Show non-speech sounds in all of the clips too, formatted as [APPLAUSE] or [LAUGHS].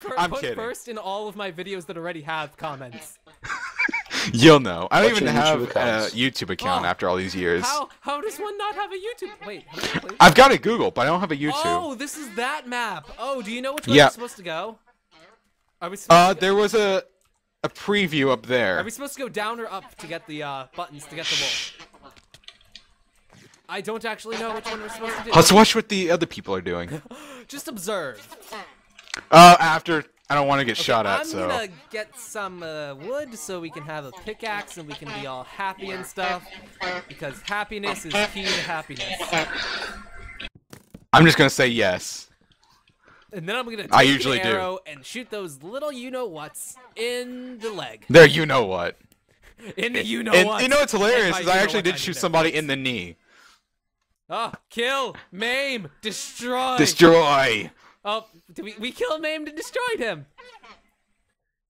Per- I'm put kidding. first in all of my videos that already have comments. [LAUGHS] You'll know. I don't What's even have YouTube a? YouTube account Oh. after all these years. How how does one not have a YouTube? Wait, how many? I've got a Google, but I don't have a YouTube. Oh, this is that map. Oh, do you know which way Yeah. we're supposed to go? Are we supposed Uh, to go, there was a a preview up there. Are we supposed to go down or up to get the uh, buttons to get the wool? I don't actually know which one we're supposed to do. Let's watch what the other people are doing. [LAUGHS] Just observe. Uh, after I don't want to get shot at, I'm so gonna get some uh, wood so we can have a pickaxe and we can be all happy and stuff. Because happiness is key to happiness. I'm just gonna say yes. And then I'm gonna take I usually an do. arrow and shoot those little you know whats in the leg. There, you know what? [LAUGHS] In the you know what. you know what's hilarious is I actually did I shoot somebody in the knee. Oh, kill, maim, destroy. Destroy. Oh, did we we killed, maimed, and destroyed him.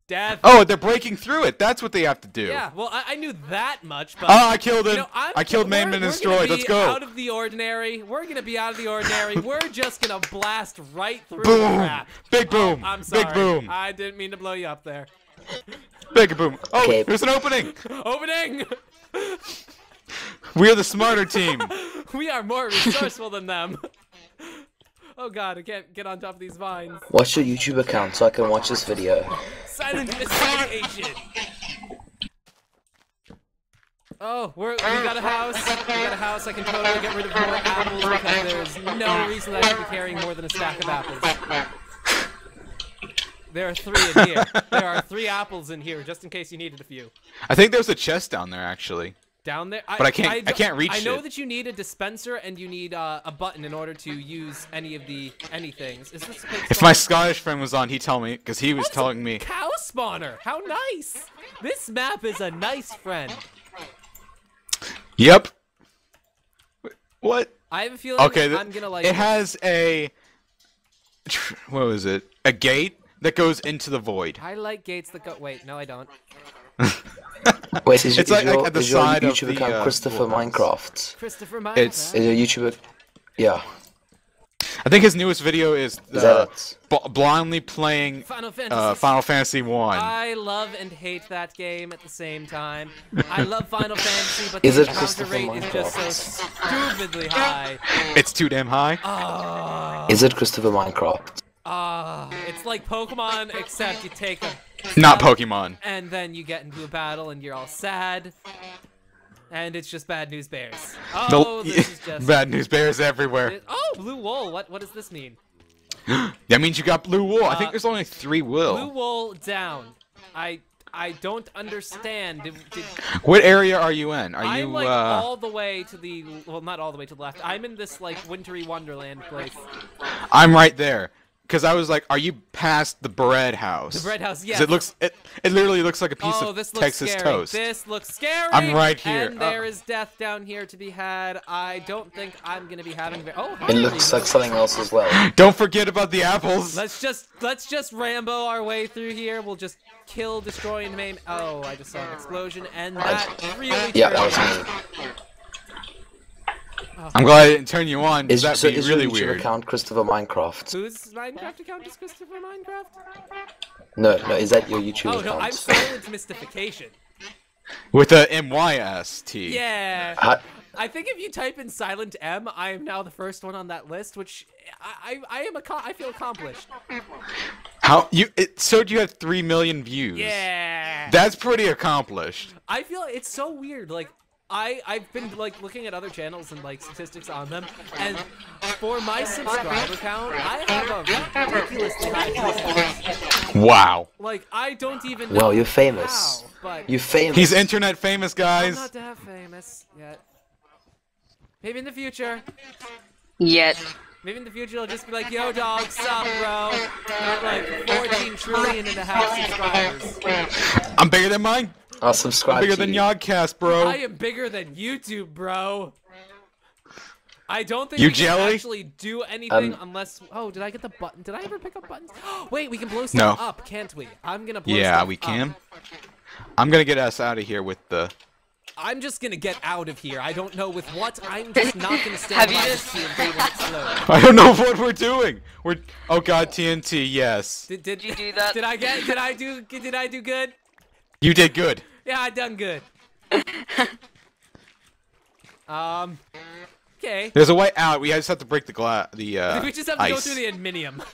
Death. Oh, they're breaking through it. That's what they have to do. Yeah, well, I, I knew that much, but Oh, I killed him. you know, I'm, killed, we're- maimed, and destroyed. Let's go. Out of the ordinary. We're gonna be out of the ordinary. [LAUGHS] We're just gonna blast right through Boom. crap. Big boom. I'm sorry. Big boom. I didn't mean to blow you up there. Big boom. Oh, Okay. there's an opening. [LAUGHS] Opening. We're the smarter team. [LAUGHS] we are more resourceful than them. Oh god, I can't get on top of these vines. What's your YouTube account so I can watch this video? Silent Mystification. Oh, we're, we got a house. We got a house. I can totally get rid of more apples because there's no reason I should be carrying more than a stack of apples. There are three in here. There are three apples in here, just in case you needed a few. I think there's a chest down there actually. Down there, But I can't- I don't- can't reach I know it. that you need a dispenser and you need uh, a button in order to use any of the anythings. Is this a If my? Scottish friend was on, he'd tell me because he was What's telling me. Cow spawner. How nice. This map is a nice friend. Yep. What? I have a feeling Okay, th- I'm gonna like. it has a. What was it? A gate that goes into the void. I like gates that go. Wait, no, I don't. [LAUGHS] Wait, is, [LAUGHS] It's is like- your, like at the is your side of YouTube the, uh, Christopher little. Minecraft? Christopher Minecraft. It's- Is your YouTube? ac- Yeah. I think his newest video is, Is uh, that it? blindly playing Final Fantasy. uh, Final Fantasy One. I love and hate that game at the same time. I love Final [LAUGHS] Fantasy, but Is the it encounter Christopher Minecraft? is just so stupidly high. It's too damn high. Ah, Is it Christopher Minecraft? ah, it's like Pokemon, except you take a Not Pokemon. and then you get into a battle and you're all sad. And it's just bad news bears. Oh, this is just [LAUGHS] Bad news bears everywhere. Oh, blue wool. What what does this mean? [GASPS] That means you got blue wool. I think Uh, there's only three wool. Blue wool down. I I don't understand. Did, did, What area are you in? Are you I'm like uh all the way to the well, not all the way to the left. I'm in this like wintry wonderland place. I'm right there. Cause I was like, are you past the bread house? The bread house, yes. It looks it, it literally looks like a piece oh, of this looks Texas scary. toast. This looks scary. I'm right here. And Uh, there is death down here to be had. I don't think I'm gonna be having. Ve- oh, It looks like something else as well. [LAUGHS] Don't forget about the apples. Let's just let's just Rambo our way through here. We'll just kill, destroy, and maim. Oh, I just saw an explosion, and that really. Yeah, turned that was me. Oh. I'm glad I didn't turn you on. Is, that'd so is really your YouTube weird. account Christopher Minecraft? Whose Minecraft account is Christopher Minecraft? No, no, is that your YouTube Oh no, I'm silent mystification. With a M Y S T. Yeah. Ha- I think if you type in silent M, I am now the first one on that list, which I I, I am a I feel accomplished. How you? It showed you had three million views. Yeah. That's pretty accomplished. I feel it's so weird. Like I I've been like looking at other channels and like statistics on them, and for my subscriber count, I have a ridiculously high percentage. Wow. Like I don't even know Well, you're famous. how, but You're famous. He's internet famous, I'm guys. not that famous yet. Maybe in the future. Yet. Maybe in the future it'll just be like, yo dog, sup bro? Got like 14 trillion and a half subscribers. I'm bigger than mine. I'll subscribe Bigger to than you. Yogscast, bro. I am bigger than YouTube, bro. I don't think You we can actually do anything Um, unless. Oh, did I get the button? Did I ever pick up buttons? [GASPS] Wait, we can blow stuff No. up, can't we? I'm gonna blow Yeah, stuff we up. can. I'm gonna get us out of here with the. I'm just gonna get out of here. I don't know with what. I'm just [LAUGHS] not gonna stand Have you by just- this TNT when it explodes. I don't know what we're doing. We're oh god TNT. Yes, Did, did, you do that? [LAUGHS] Did I get? Did I do? Did I do good? you did good. Yeah, I done good. [LAUGHS] um. Okay. There's a way out. We just have to break the glass. The uh, [LAUGHS] we just have to ice. go through the adminium.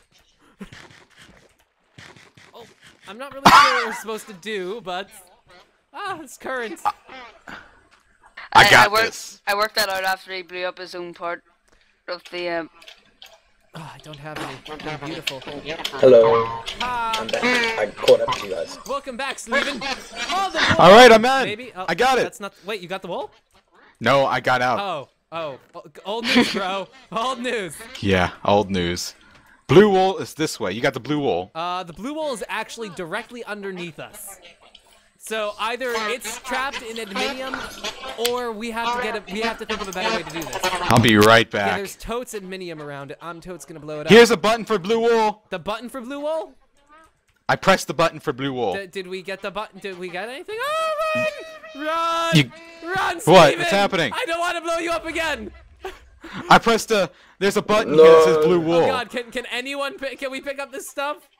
[LAUGHS] oh, I'm not really sure what we're supposed to do, but ah, it's current. I got worked, this. I worked that out after he blew up his own part of the. Um, Ah, I don't have any. They're beautiful. Hello. Ah, I'm back. I caught up to you guys. welcome back, Steven. Oh. All right, I'm in. Maybe. Oh, I got it. That's not. Wait, you got the wall? No, I got out. Oh, oh, oh, old news, bro. [LAUGHS] old news. Yeah, old news. Blue wool is this way. You got the blue wool. Uh, the blue wall is actually directly underneath us. So either it's trapped in adminium, or we have to get it. We have to think of a better way to do this. I'll be right Yeah, back. there's totes adminium around it. I'm totes gonna blow it up. Here's a button for blue wool. the button for blue wool. I pressed the button for blue wool. D- did we get the button? Did we get anything? Oh, run! Run! You- Run, What? What's happening? I don't want to blow you up again. I pressed a. There's a button here that says blue No. Oh wool. Oh God, can can anyone can we pick up this stuff?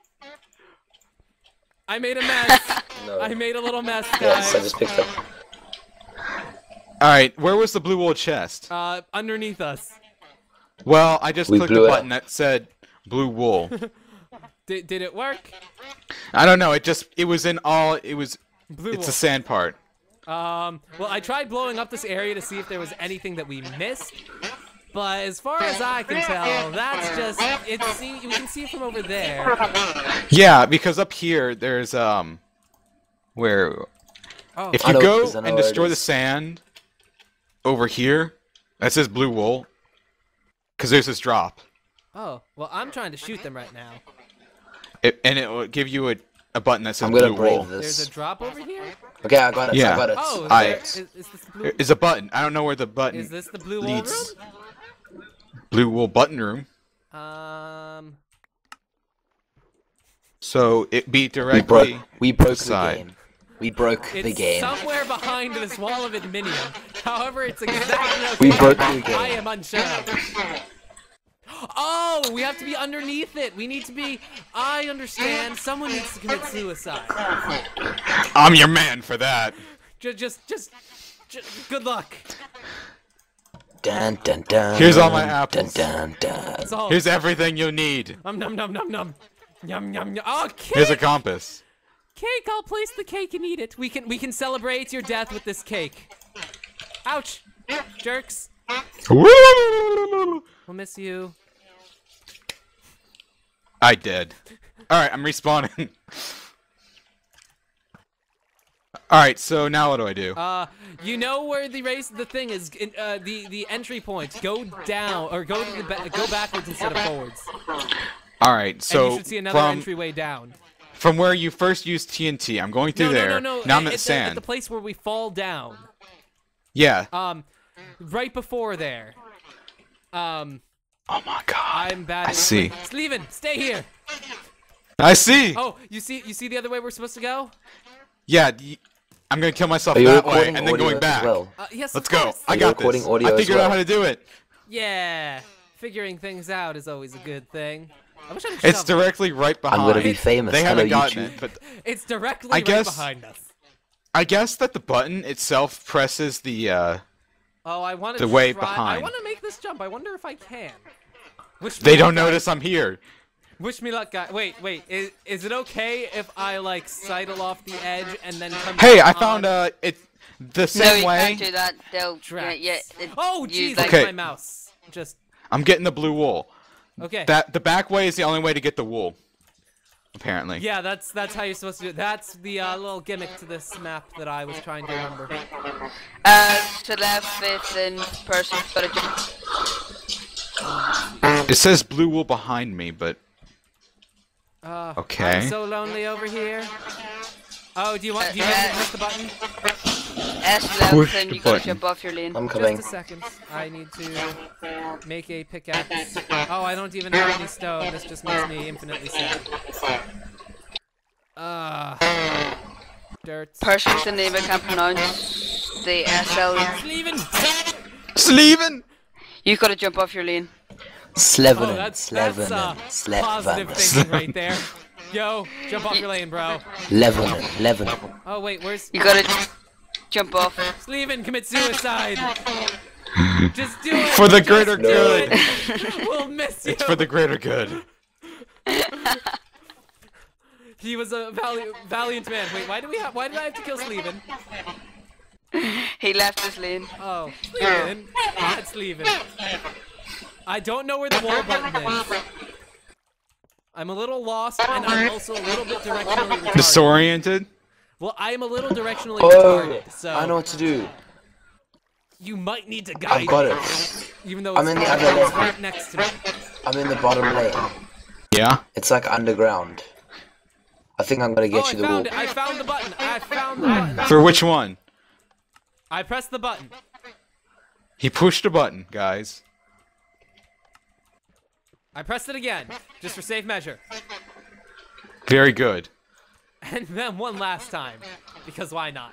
I made a mess. [LAUGHS] No. I made a little mess, guys. Yes, I just picked up. All right, where was the blue wool chest? Uh, underneath us. Well, I just We clicked the blew it button that said blue wool. [LAUGHS] Did did it work? I don't know. It just it was in all. It was. Blue It's wall. the sand part. Um, well, I tried blowing up this area to see if there was anything that we missed, but as far as I can tell, that's just it's see we can see it from over there. Yeah, because up here there's um, where Oh, if you know- go 'cause I know and destroy the sand over here, that says blue wool. Because there's this drop, oh, well, I'm trying to shoot them right now. it, and it will give you a, a button that says I'm gonna blue brave wool. There's a drop over here. Okay, I got it. Yeah. I got it. Oh, is, I- there, is, is this blue? It's a button. I don't know where the button. Is this the blue wall leads. room? Blue wool button room. Um, So it be we directly. broke. We broke the side. game. We broke it's the game. somewhere behind this wall of adminium. However, it's exactly [LAUGHS] We okay. broke the game. I am unsure. Oh, we have to be underneath it. We need to be. I understand. Someone needs to commit suicide. I'm your man for that. Just, just, just, just good luck. Dun dun dun. Here's all my Dun apples. dun dun. That's all. Here's everything you need. Um, num, num, num, num. Yum, yum, yum. Oh, cake! Here's a compass. cake. I'll place the cake and eat it. We can, we can celebrate your death with this cake. Ouch, jerks. [LAUGHS] We'll miss you. I did. All right, I'm respawning. [LAUGHS] All right, so now what do I do? Uh, you know where the race, the thing is, in, uh, the the entry point. Go down or go to the ba- go backwards instead of forwards. All right, and so you should see another from entryway down. from where you first used TNT, I'm going through no, there. no, no, no. Now I'm at, at the, sand. at the place where we fall down. yeah. Um, right before there. Um, oh my god. I'm bad. I see. Steven, stay here. I see. Oh, you see, you see the other way we're supposed to go? Yeah. Y- I'm gonna kill myself that way and then audio going as back. well? Uh, yes. Let's go. course. I got recording this. audio I as figured out how to do it. Yeah, figuring things out is always a good thing. I wish I could It's shovel. directly right behind. I'm gonna be famous. They Hello, haven't gotten YouTube. it, but It's directly I right behind us. I guess that the button itself presses the. uh Oh, I want The to way try. I want to make this jump. I wonder if I can. Wish me They don't guys. notice I'm here. Wish me luck, guy. Wait, wait. Is, is it okay if I like sidle off the edge and then come? Hey, back I found uh it the same you way. can't do that. They'll. Yeah, yeah. it- Oh, jeez, like- Okay. my mouse. Just I'm getting the blue wool. okay. That the back way is the only way to get the wool. Apparently. yeah, that's that's how you're supposed to do it. That's the uh, little gimmick to this map that I was trying to remember. Uh, to left, fifth, and person. Gotta. It says blue wool behind me, but Uh, Okay. I'm so lonely over here. Oh, do you want? Do you Uh, want to uh, press the button? S left, Push and the you gotta button. jump off your lane. I'm coming. Just a second. I need to make a pickaxe. Oh, I don't even have any stone. This just makes me infinitely sad. Ah. dirt. Person's the name I can't pronounce. the SL. Sleven! Sleven! You gotta jump off your lane. Slevin. Oh, that's that's uh, Slevin. positive Slevin. thinking right there. Yo, jump off your lane, bro. Levin. Levin. Oh wait, where's You gotta jump off. Sleven? Commit suicide. [LAUGHS] Just do it. For the Just greater do good. it. [LAUGHS] We'll miss you. It's for the greater good. [LAUGHS] He was a vali- valiant man. Wait, why do we have? Why did I have to kill Sleven? He left his lane. Oh, Sleven. That's Sleven. I don't know where the wall button is. I'm a little lost, and I'm also a little bit directionally retarded. Disoriented? Well, I'm a little directionally Oh, retarded, so I know what to do. you might need to guide I've got me, it. even though I'm it's, in the other it's lane. right next to me. I'm in the bottom lane. Yeah? It's like underground. I think I'm gonna Oh, get I you the found wall. it! I found the button! I found the button! For which one? I pressed the button. He pushed a button, guys. I pressed it again, just for safe measure. Very good. And then one last time, because why not?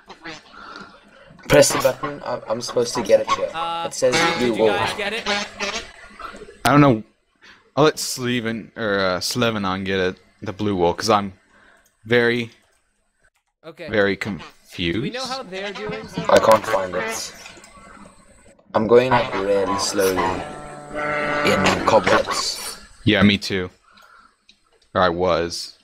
Press the button. I'm, I'm supposed to get it here. Uh, it says blue Did you wall. guys get it? I don't know. I'll let Sleven or uh, Slevenon get it, the blue wool, because I'm very, Okay. very confused. Do we know how they're doing? I can't find it. I'm going like really slowly in cobwebs. Yeah, me too. Or I was.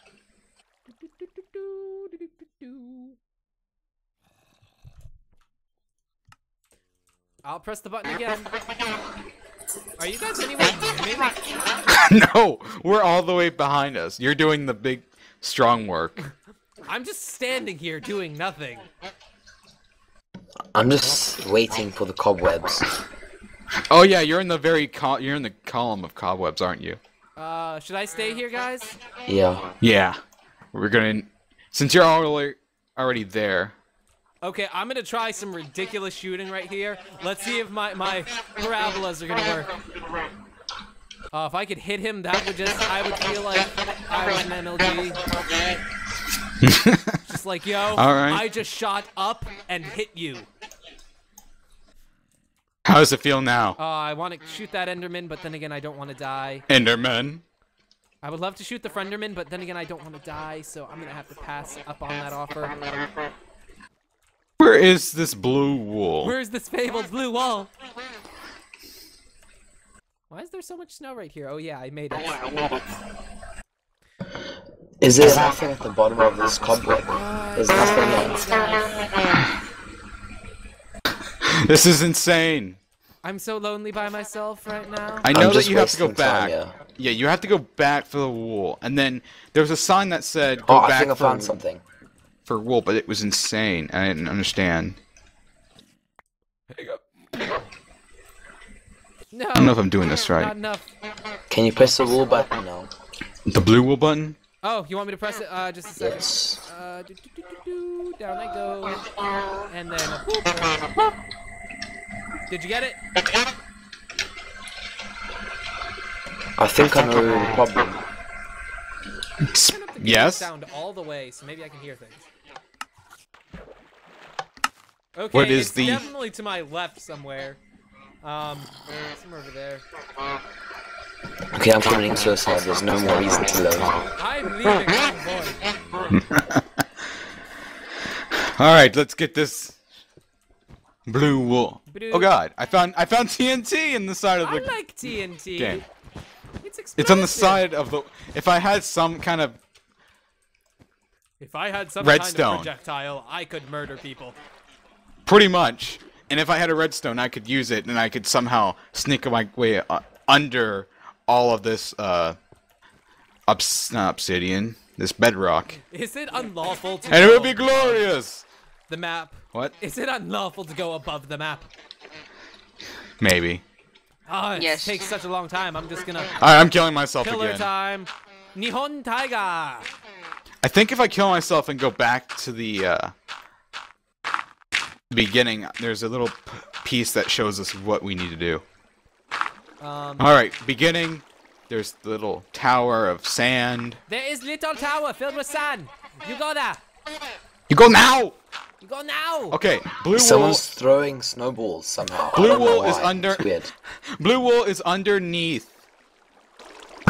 I'll press the button again. [LAUGHS] Are you guys anywhere [LAUGHS] no, we're all the way behind us. You're doing the big, strong work. [LAUGHS] I'm just standing here doing nothing. I'm just waiting for the cobwebs. Oh yeah, you're in the very col- you're in the column of cobwebs, aren't you? Uh, should I stay here, guys? Yeah. Yeah. We're gonna since you're already already there. Okay, I'm gonna try some ridiculous shooting right here. Let's see if my, my parabolas are gonna work. Uh, if I could hit him, that would just, I would feel like I was an MLG. [LAUGHS] just like, yo, Alright. I just shot up and hit you. How does it feel now? Uh, I want to shoot that Enderman, but then again, I don't want to die. Enderman. I would love to shoot the Frienderman, but then again, I don't want to die, so I'm gonna have to pass up on that offer. Where is this blue wool? Where's this fabled blue wall? Why is there so much snow right here? Oh yeah, I made it. Is there nothing at the bottom of this cobweb? There's nothing there. [LAUGHS] This is insane. I'm so lonely by myself right now. I know that you have to go wasting time, back. yeah. Yeah, you have to go back for the wool. And then there was a sign that said go Oh, I back think I for, found something. for wool, but it was insane. I didn't understand. No, I don't know if I'm doing this not right. enough. Can you press the wool button now? The blue wool button? Oh, you want me to press it? Uh, just a second. Yes. Uh, do, do, do, do, do. down I go, and then. [LAUGHS] whoop. Did you get it? I think I know the problem. Turn up the Yes. sound all the way, so maybe I can hear things. Okay, What is it's the- definitely to my left somewhere. Um, somewhere over there. Okay, I'm committing suicide. There's no more reason to load. I'm leaving. [LAUGHS] All right, let's get this blue wool. Blue- Oh god, I found I found [LAUGHS] TNT in the side of I the like TNT. game. It's expensive. It's on the side of the. If I had some kind of If I had some Redstone. kind of projectile, I could murder people. pretty much, and if I had a redstone, I could use it, and I could somehow sneak my way uh, under all of this uh, obs- not obsidian, this bedrock, Is it unlawful to and it would be glorious. The map? What? Is it unlawful to go above the map? Maybe. Oh, it Yes. takes such a long time. I'm just gonna All right, I'm killing myself killer again. time. Nihon Taiga. I think if I kill myself and go back to the uh, beginning, there's a little p- piece that shows us what we need to do. Um, All right, beginning. There's the little tower of sand. there is little tower filled with sand. You go there. You go now. You go now. Okay, blue wool. Someone's throwing snowballs somehow. Blue don't wool is why. under- It's weird. [LAUGHS] Blue wool is underneath.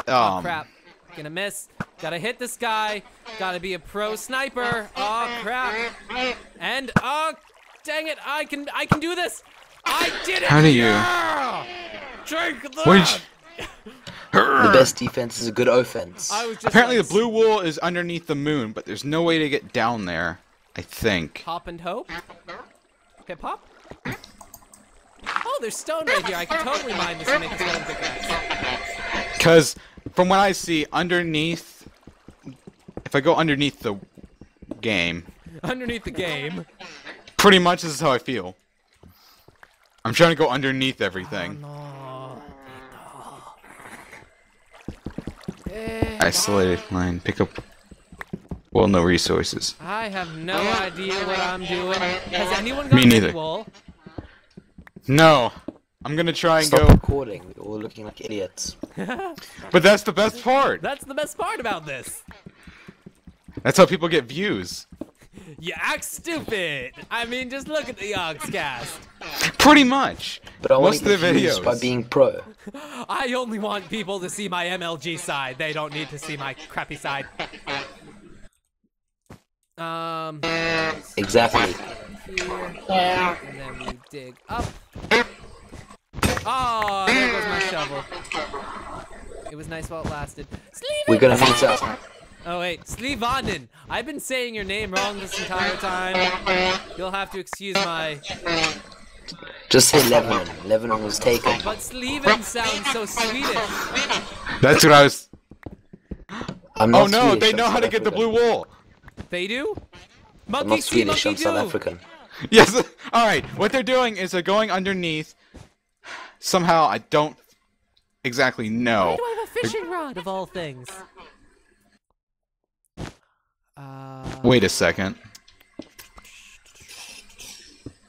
Oh, Um, crap. Gonna miss. Gotta hit this guy. Gotta be a pro sniper. Oh crap. And oh dang it, I can I can do this. I did it. How do you- Yeah! Drink that. What did The best defense is a good offense. I was just Apparently, the blue wool is underneath the moon, but there's no way to get down there. I think. Pop and hope. Okay, pop. Oh, there's stone right here. I can totally mine this and make a stone pickaxe. Because from what I see, underneath, if I go underneath the game, Underneath the game. pretty much this is how I feel. I'm trying to go underneath everything. No. Eh, Isolated line. Pick up. Well, no resources. I have no idea what I'm doing. Has anyone got Me neither. wool? No. I'm gonna try and Stop go. recording. We're all looking like idiots. [LAUGHS] But that's the best [LAUGHS] part. That's the best part about this. That's how people get views. You act stupid. I mean, just look at the Yogscast. Pretty much. But I want Most to of get the views videos. by being pro. [LAUGHS] I only want people to see my MLG side. They don't need to see my crappy side. Um, Exactly. here, and then we dig up. Oh, there goes my shovel. It was nice while it lasted. We're gonna meet up. Oh wait, Sleevanen. I've been saying your name wrong this entire time. You'll have to excuse my. Just say Lebanon. Lebanon was taken. But Sleeven sounds so Swedish. That's what I was. I'm Oh no, Swedish, they I'm know how to get the blue wool. They do. I'm Monkey not see, Swedish, monkey I'm South do. African. [LAUGHS] Yes. All right. What they're doing is they're going underneath. Somehow I don't exactly Why know. do I have a fishing rod of all things? Uh, Wait a second.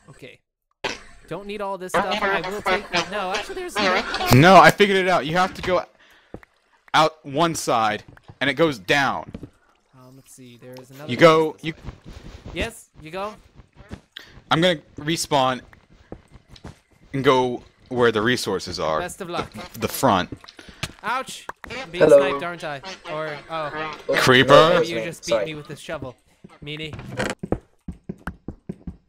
okay. Don't need all this stuff. I will take. [LAUGHS] No, actually, there's. no- No, I figured it out. You have to go out one side, and it goes down. Let's see. There is another. You go. You. Yes, you go. I'm gonna respawn and go where the resources are. Best of luck. The front. Ouch! I'm being Hello. sniped, aren't I? Or oh, Creeper. you just beat sorry. me with this shovel, meanie.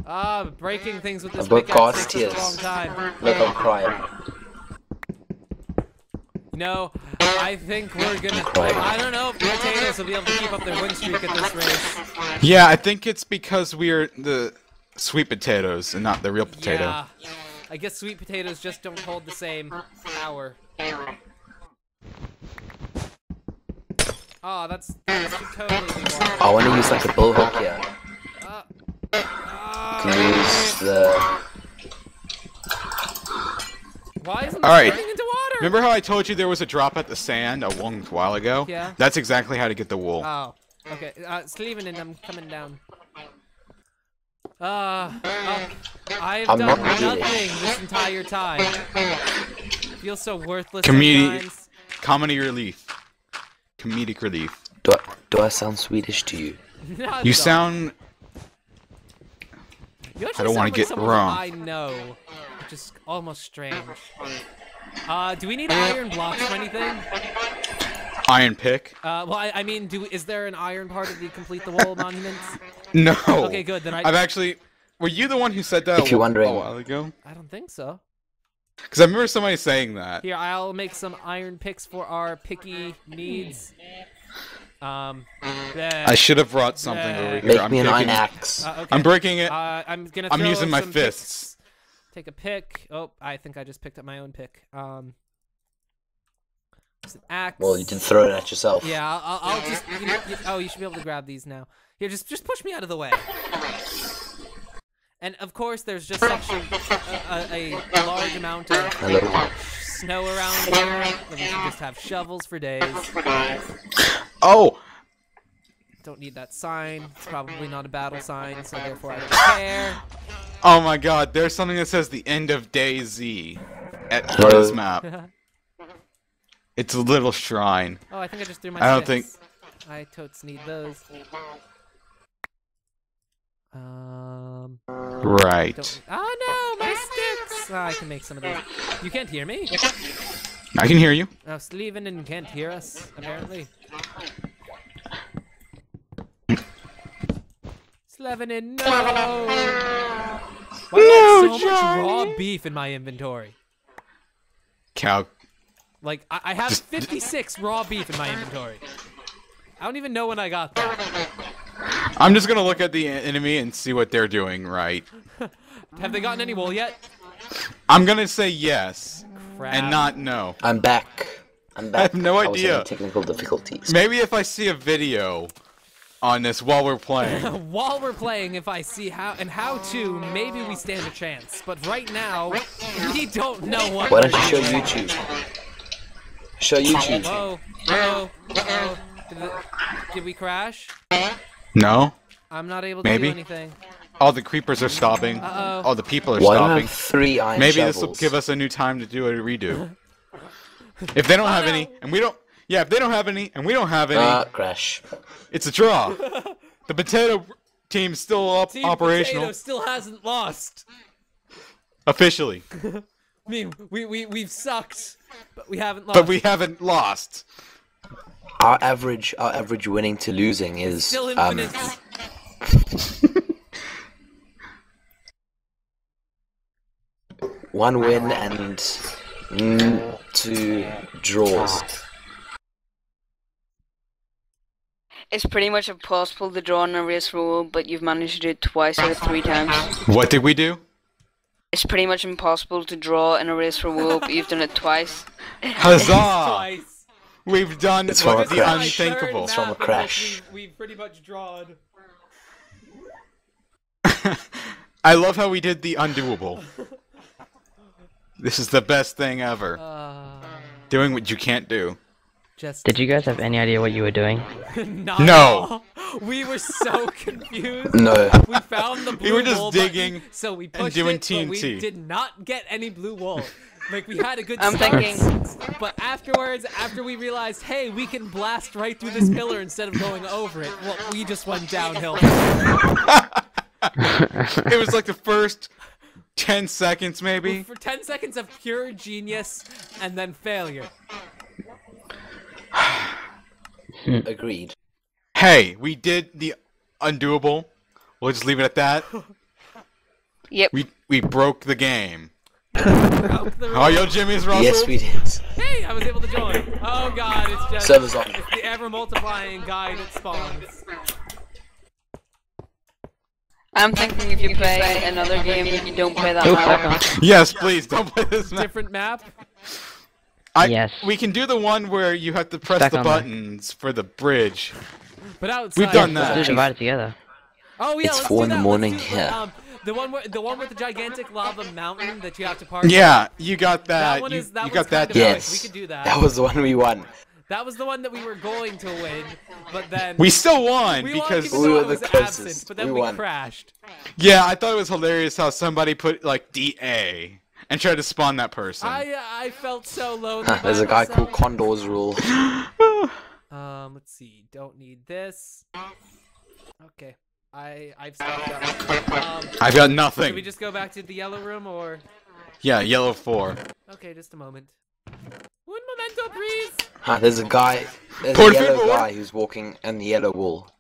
Ah, breaking things with this I've got pickaxe God's takes a tears. long time. Look, I'm crying. You know, I think we're gonna. I don't know if the potatoes will be able to keep up their win streak at this race. Yeah, I think it's because we're the sweet potatoes and not the real potato. Yeah. I guess sweet potatoes just don't hold the same power. Oh, that's that should totally be. I want to use like a bullhook here. Uh, You can use the. why isn't this All right. Turning into water? Remember how I told you there was a drop at the sand a long while ago? Yeah. That's exactly how to get the wool. Oh, okay. Uh, Sleeven and I'm coming down. Uh, oh, I've I'm done not nothing Swedish. this entire time. Feels so worthless Comedi- sometimes. Comedy relief. Comedic relief. Do I, do I sound Swedish to you? [LAUGHS] Not You sound. You I don't wanna like get wrong. I know, which is almost strange. Uh, do we need iron blocks for anything? Iron pick? Uh, well, I, I mean, do is there an iron part of the complete the wall monument? No. Okay, good, then I- I've actually. Were you the one who said that? If you're wh- wondering. A while ago? I don't think so. Because I remember somebody saying that. Here, I'll make some iron picks for our picky needs. Um, there. I should have brought something Yeah. over here. Make I'm me an iron axe. Uh, okay. I'm breaking it. Uh, I'm gonna. I'm using my fists. picks. Take a pick. Oh, I think I just picked up my own pick. Um, axe. Well, you did throw it at yourself. Yeah, I'll, I'll, I'll just. You know, you, oh, you should be able to grab these now. Here, just just push me out of the way. And of course, there's just such a, a, a large amount of Hello. snow around here we can just have shovels for days. Oh! Don't need that sign. It's probably not a battle sign, so therefore I don't [GASPS] care. Oh my god, there's something that says the end of day Z at part this map. [LAUGHS] It's a little shrine. Oh, I think I just threw my. I don't think- I totes need those. Um. Right. Oh no, my sticks! Ah, I can make some of those. You can't hear me? I can hear you. Oh, Sleevenin can't hear us, apparently. Slevenin, no! Why do I have so much raw beef in my inventory? Cow. Like, I, I have 56 raw beef in my inventory. I don't even know when I got that. I'm just gonna look at the enemy and see what they're doing. Right. [LAUGHS] Have they gotten any wool yet? I'm gonna say yes Crap. and not no. I'm back. I'm back. have [LAUGHS] no I idea. having technical difficulties. Maybe if I see a video on this while we're playing. [LAUGHS] While we're playing, if I see how and how to, maybe we stand a chance. But right now, we don't know what. Why we're don't you show. YouTube? Show YouTube. Whoa, whoa, whoa. Did, it- did we crash? No. I'm not able to Maybe. do anything. All the creepers are stopping. Uh-oh. All the people are Why do I stopping. have three iron Maybe this will give us a new time to do a redo. If they don't oh, have any, and we don't, yeah, if they don't have any, and we don't have any, Ah, crash. it's a draw. The potato team's still up Team operational Potato still hasn't lost. officially, [LAUGHS] I mean, we we we've sucked, but we haven't lost. but we haven't lost. Our average, our average winning to losing is still um, infinite. [LAUGHS] one win and mm, two draws. It's pretty much impossible to draw in a race rule, but you've managed to do it twice out of three times. What did we do? It's pretty much impossible to draw in a race for wool, but you've done it twice. [LAUGHS] Huzzah! Twice. We've done It's from what a the crash. unthinkable. It's from a crash. We've, we've pretty much drawn. [LAUGHS] I love how we did the undoable. [LAUGHS] This is the best thing ever. Uh, Doing what you can't do. Just Did you guys have any idea what you were doing? [LAUGHS] not No. all. We were so [LAUGHS] confused. No. We found the blue [LAUGHS] wall. We were just wool button, digging so we and pushed doing it, but we did not get any blue wool. Like we had a good I'm start, thinking- but afterwards, after we realized, hey, we can blast right through this pillar instead of going over it, well, we just went downhill. It was like the first 10 seconds, maybe. For 10 seconds of pure genius and then failure. Hmm. Agreed. Hey, we did the undoable. We'll just leave it at that. [LAUGHS] Yep. We we broke the game. Broke the Oh, yo. Jimmy's Russell. Yes, we did. Hey, I was able to join. Oh god, it's just Servers on. it's the ever multiplying guy that spawns. I'm thinking if you play another game, you don't play that Oh, map. fuck off. Yes, please don't play this map. Different map. I, Yes. We can do the one where you have to press Stuck the on there. buttons for the bridge. But outside. We've done Let's that. do divided together. Oh yeah, It's let's four do in the that. morning, do, yeah. Um, the one where the one with the gigantic lava mountain that you have to park. Yeah, you got That that. one you is that you one's got that. kind of down. nice. Yes. We could do that. That was the one we won. That was the one that we were going to win, but then We still won we won because even We were the was closest. absent, but then We we, won. crashed. yeah, I thought it was hilarious how somebody put like DA and try to spawn that person. I uh, I felt so lonely. [LAUGHS] Huh, There's a guy myself. called Condor's Rule. [LAUGHS] Um, let's see. Don't need this. Okay. I I've stopped. Um, I've got nothing. should we just go back to the yellow room or? Yeah, yellow four. Okay, just a moment. Un momento, please. Huh, there's a guy. There's Por a yellow favor. guy who's walking in the yellow wall.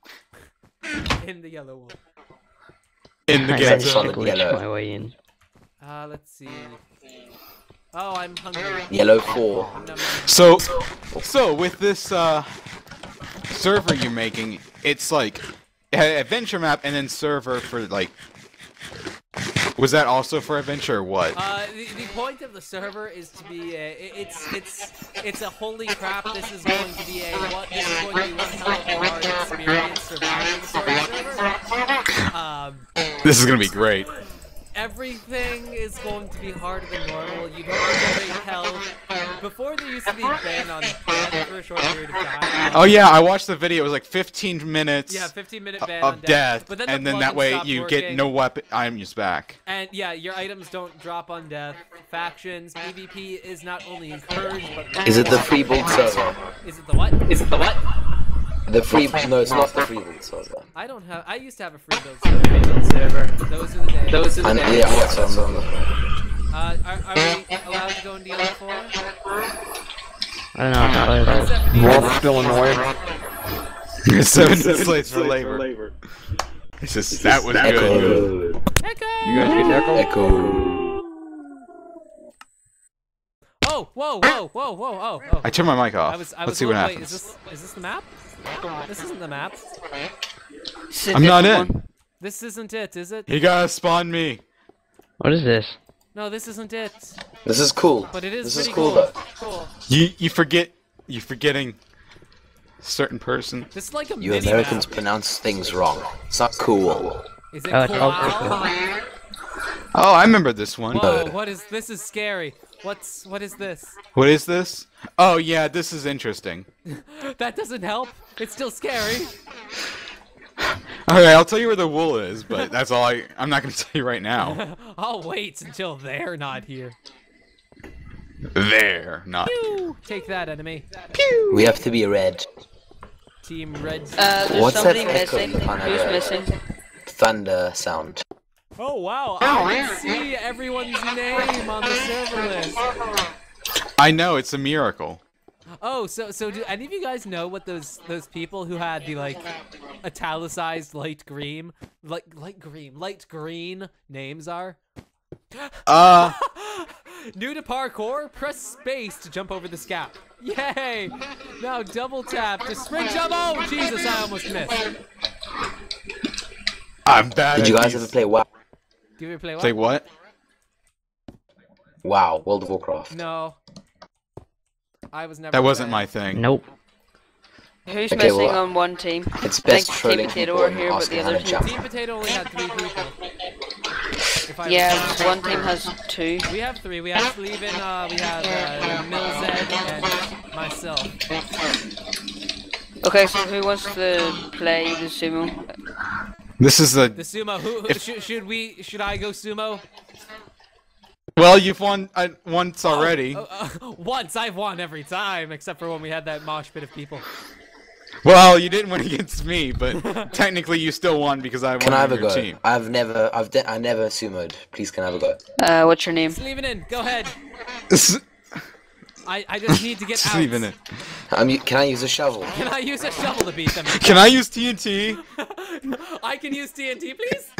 In the yellow wall. In the [LAUGHS] I That's managed ghetto. solid to glitch yellow. my way in. Uh, let's see. Oh, I'm hungry. Yellow four. Nom, nom. So, so with this uh, server you're making, it's like adventure map and then server for like. Was that also for adventure or what? Uh, the, the point of the server is to be a, i- it's it's it's a holy crap. This is going to be a what? This is going to be one hell of a hard experience surviving sort server. Um, This is gonna be great. Everything is going to be harder than normal. You don't regenerate health. Before there used to be a ban on death for a short period of time. Oh yeah, I watched the video. It was like 15 minutes Yeah, 15 minute ban on of death, But then the and then that way stopped you get no weapon items back. And yeah, your items don't drop on death. Factions, PvP is not only encouraged, but Is it the free build server? Is it the what? Is it the what? The free. No, it's not the free build server. I don't have. I used to have a free build server. Those are the days. Those are And yeah, yeah, so I'm not. Uh, are, are we allowed to go in Diablo 4? I don't know how to play that. Stephanie, Wolf, Illinois. Seven slaves [LAUGHS] for labor. It's just that was good. Echo. Echo! You guys get echo? Echo. Oh, whoa, whoa, whoa, whoa, oh, oh. I turned my mic off. I was, I Let's was see what wait, happens. Is this, is this the map? This isn't the map. This is a I'm not in. one. This isn't it, is it? You gotta spawn me. What is this? No, this isn't it. This is cool. But it is This pretty is cool cool. though. Cool. You you forget you're forgetting certain person. This is like a You mini Americans map. pronounce things wrong. It's not cool. Is it Oh, it's cool? all Oh, I remember this one. Whoa, oh, what is this? Is scary. What's what is this? What is this? Oh yeah, this is interesting. [LAUGHS] That doesn't help. It's still scary. [LAUGHS] Okay, I'll tell you where the wool is, but that's all I. I'm not gonna [LAUGHS] tell you right now. [LAUGHS] I'll wait until they're not here. There, not. Pew! Take that, enemy. We have to be red. Team Red. Uh, there's What's that somebody echo missing. Who's missing? Thunder sound. Oh wow! I can see everyone's name on the server list. I know it's a miracle. Oh, so so do any of you guys know what those those people who had the like italicized light green, like light green, light green names are? Uh, [LAUGHS] New to parkour, press space to jump over this gap. Yay! Now double tap to sprint jump. Oh Jesus! I almost missed. I'm bad. Did you guys these. ever play WoW? Do you ever play what? Say what? WoW, World of Warcraft. No. I was never. That wasn't a my thing. Nope. Who's Okay, missing well, on one team? It's I think best trolling Team Potato people are here, but the other to two. jump. Team Potato only had three people. If I Yeah, remember. one team has two. We have three. We have Sleven, uh, we have uh, Milzed, and myself. Okay, so who wants to play the sumo? This is the. The sumo. Who, who If- should, should we? Should I go sumo? Well, you've won uh, once already. Uh, uh, [LAUGHS] once I've won every time, except for when we had that mosh pit of people. Well, you didn't win [LAUGHS] against me, but [LAUGHS] technically you still won because I won Can I have a your go? team. I've never, I've, de- I never sumoed. Please, can I have a go? Uh, what's your name? Sleven in. Go ahead. I, I just need to get out. Sleeve in it. Um, you, can I use a shovel? Can I use a shovel to beat them? Can I use TNT? I can use TNT, please.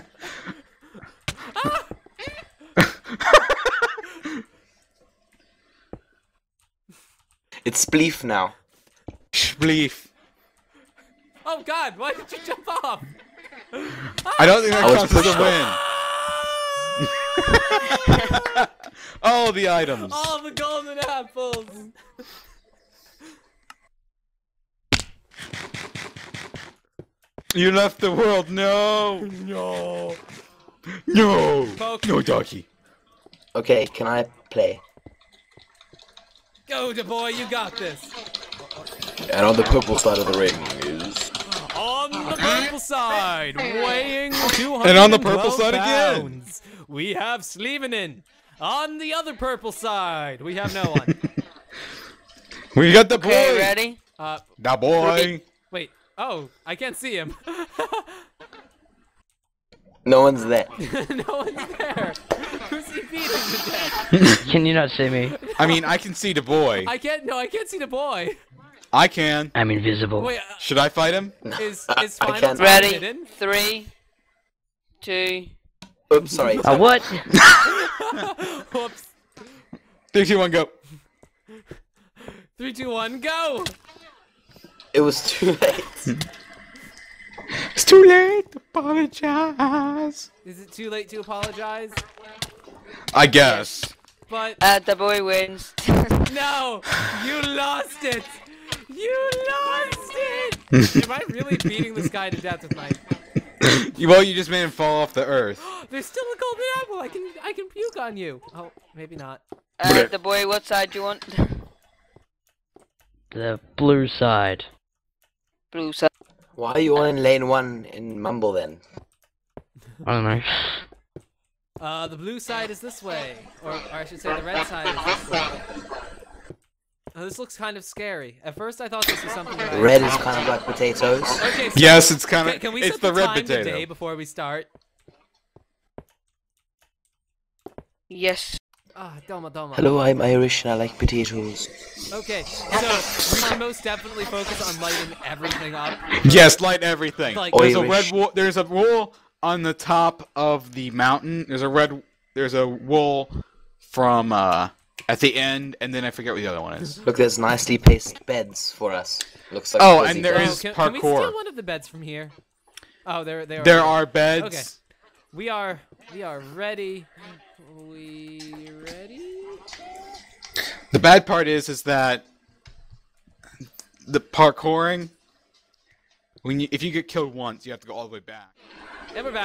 It's Spleef now. Spleef. Oh God! Why did you jump off? I don't think that I counts as pushed a win. [LAUGHS] oh, the items. All the golden apples. You left the world. No. No. No. Poke. No, doggy. Okay, can I play? Go, to boy. You got this. And on the purple side of the ring is. On the purple side, weighing 200 And on the purple side again. pounds, we have Slevenin. On the other purple side, we have no one. [LAUGHS] We got the boy. Okay, ready? uh, The boy. wait. Oh, I can't see him. [LAUGHS] No one's there. [LAUGHS] no one's there. Who's he beating to death? Can you not see me? I mean, I can see the boy. I can't. No, I can't see the boy. I can. I'm invisible. Wait, uh, Should I fight him? is I- is I final can't. time Ready? hidden? Three, two. Oops, sorry. A what? [LAUGHS] Whoops. Three, two, one, go. Three, two, one, go. It was too late. [LAUGHS] It's too late to apologize. Is it too late to apologize? I guess. But Uh, the boy wins. [LAUGHS] no, you lost it. You lost it. [LAUGHS] Am I really beating this guy to death with my? well, you just made him fall off the earth. [GASPS] There's still a golden apple. I can I can puke on you. Oh, maybe not. Uh, the boy, what side do you want? The blue side. Blue side. Why are you all in lane one in Mumble then? I don't know. Uh, the blue side is this way, or, or I should say the red side is this way. Oh, this looks kind of scary. At first, I thought this was something. Like... Red is kind of like potatoes. Okay. So Yes, it's kind Can, of. can we it's set the, the, red time potato. today before we start? Yes. Ah, Doma Doma. Hello, I'm Irish and I like potatoes. Okay, so we should most definitely focus on lighting everything up. Yes, light everything. Like- there's a red Irish. wool. There's a wool on the top of the mountain. There's a red. There's a wool from uh at the end, and then I forget what the other one is. Look, there's nicely placed beds for us. Looks like Oh, cozy and there beds. Oh, is can, can we steal one of the beds from here? Oh, there, there. There are beds. Okay. We are, we are ready. We ready? The bad part is, is that the parkouring. When you, if you get killed once, you have to go all the way back. And we're back.